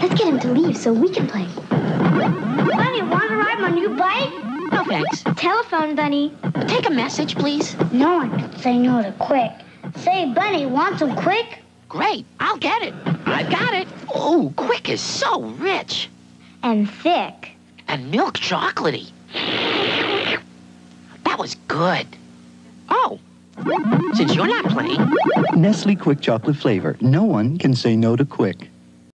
Let's get him to leave so we can play. Bunny, want to ride my new bike? No thanks. Telephone, Bunny. Take a message, please. No one can say no to Quik. Say, Bunny, want some Quik? Great, I'll get it. I've got it. Oh, Quik is so rich. And thick. And milk chocolatey. That was good. Oh, since you're not playing, Nestle Quik Chocolate Flavor. No one can say no to Quik.